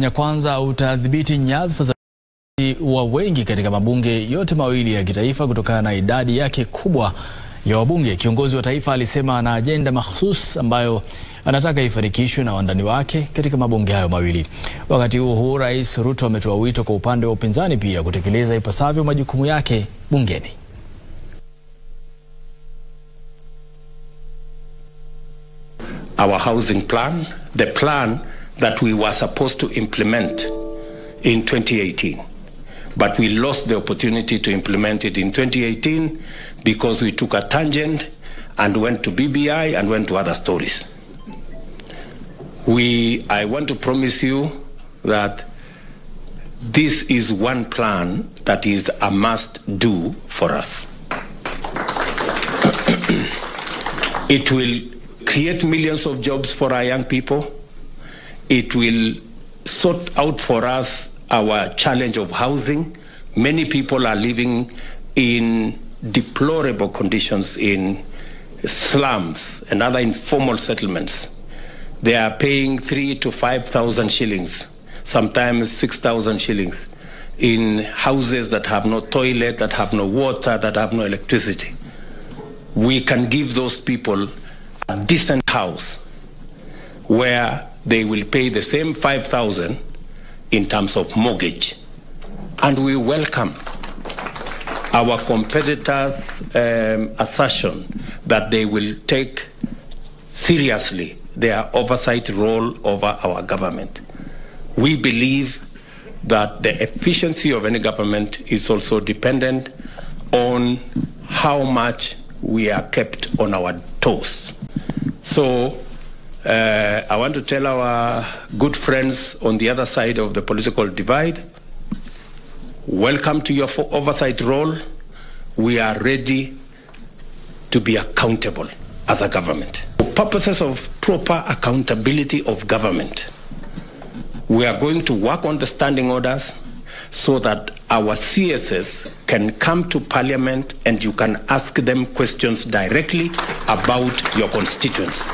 Kenya Kwanza utadhibiti nyadhifa za wa wengi katika mabunge yote mawili ya kitaifa kutokana na idadi yake kubwa ya wabunge. Kiongozi wa taifa alisema ana ajenda mahsus ambayo anataka ifanikishwe na wandani wake katika mabunge hayo mawili. Wakati huo huo, Rais Ruto ametoa wito kwa upande wa upinzani pia kutekeleza ipasavyo majukumu yake bungeni. Our housing plan, the plan that we were supposed to implement in 2018. But we lost the opportunity to implement it in 2018 because we took a tangent and went to BBI and went to other stories. We, I want to promise you that this is one plan that is a must do for us. it will create millions of jobs for our young people. It will sort out for us our challenge of housing. Many people are living in deplorable conditions in slums and other informal settlements. They are paying three to five thousand shillings, sometimes six thousand shillings, in houses that have no toilet, that have no water, that have no electricity. We can give those people a decent house where they will pay the same five thousand in terms of mortgage. And we welcome our competitors' um, assertion that they will take seriously their oversight role over our government. We believe that the efficiency of any government is also dependent on how much we are kept on our toes. So uh, I want to tell our good friends on the other side of the political divide welcome to your oversight role. We are ready to be accountable as a government. For purposes of proper accountability of government, we are going to work on the standing orders so that our CSS can come to Parliament and you can ask them questions directly about your constituents.